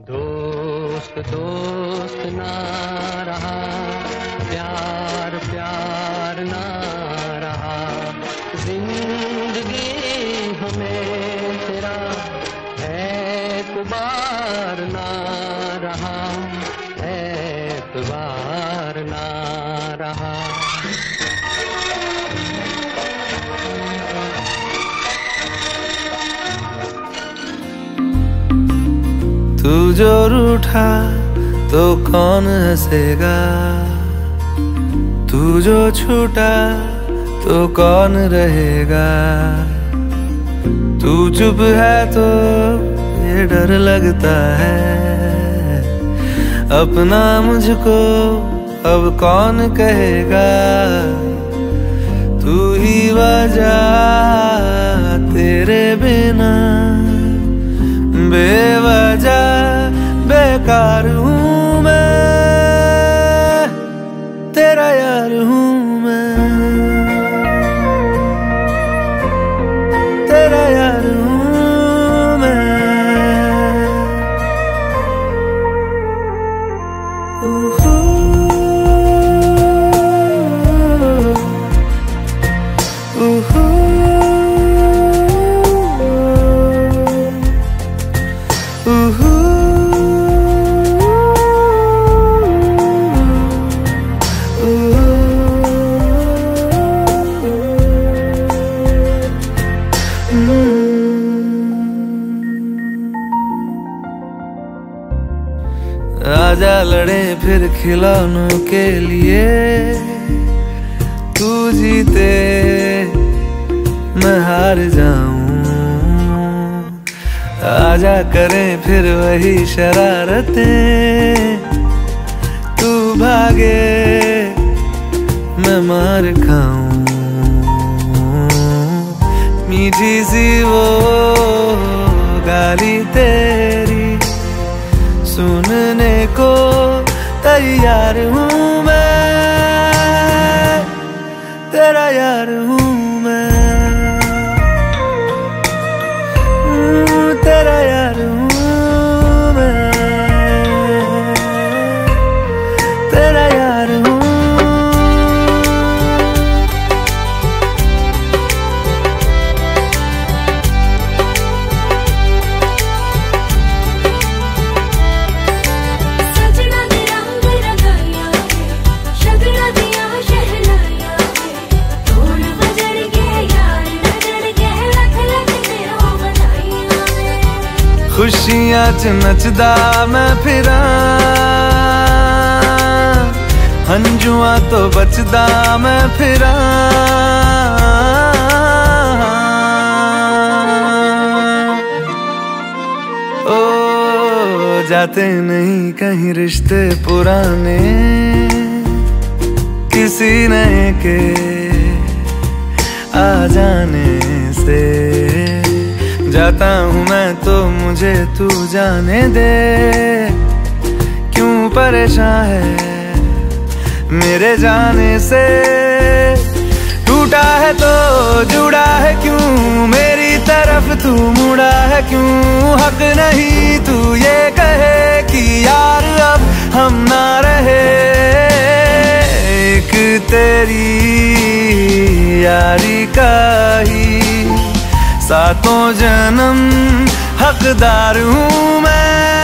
दोस्त दोस्त ना रहा, प्यार प्यार ना रहा। ज़िंदगी हमें तेरा एतबार ना रहा एतबार ना रहा। तू जो रूठा तो कौन हंसेगा? तू जो छूटा तो कौन रहेगा? तू चुप है तो ये डर लगता है। अपना मुझको अब कौन कहेगा? बेकार हूँ मैं तेरा यार हूँ मैं। तेरा यार हूँ आजा लड़े फिर खिलौनों के लिए। तू जीते, मैं हार जाऊँ। आजा करें फिर वही शरारतें। तू भागे। मार खाऊं। मीठी सी वो गाली तेरी सुनने को तैयार हूँ मैं। तेरा यार हूँ खुशियाँ च नचदा मैं फिरा। हंजुआ तो बचदा मैं फिरा। ओ, जाते नहीं कहीं रिश्ते पुराने। किसी नए के आ जाने से। जाता हूँ मैं तो मुझे तू जाने दे। क्यों परेशान है मेरे जाने से? टूटा है तो जुड़ा है क्यों? मेरी तरफ़ तू मुड़ा है क्यों? हक नहीं तू ये कहे कि यार अब हम ना रहे। एक तेरी यारी का सातों जन्म हकदार हूँ मैं।